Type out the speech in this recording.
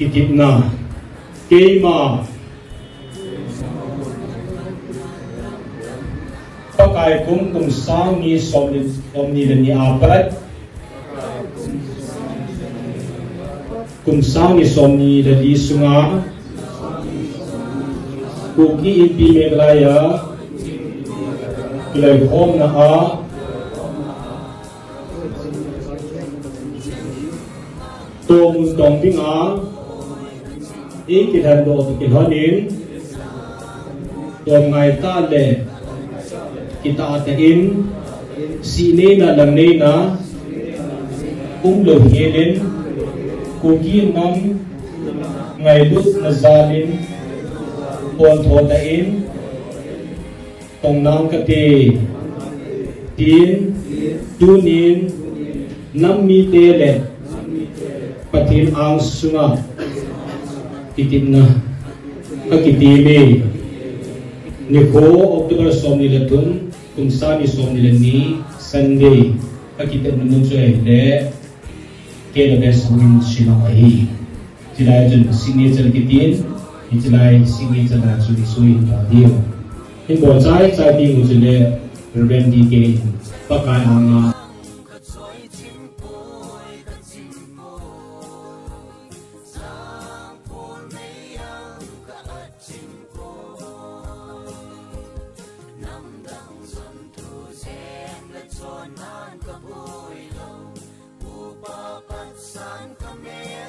kitip na keima pakai kum kum sang ni somni somni om ni dan ni apat kum sang ni som ni dan di sunga kuki impi meglaya ilai hom na a tôm tôm tiếng á ý kỳ thần độ kỳ hơn đến. Tôm ngày ta để kita atain in. Ne na lang ne na kum lo helen kuki nam ngai lut na zalin pon tho ta in. Tong nang ka te tin tunin nam mi tê le patin ang sunga titin na akitime ni ko October som ni tun kung sa ni som ni ni Sunday akita naman sa ede kaya na sa min sila kahi sila dyan signature kitin sila signature na suli sui na diyo in bo chai chai di mo sila Reverend DK pakaan ang tanan kapuilaw, upapatsan kami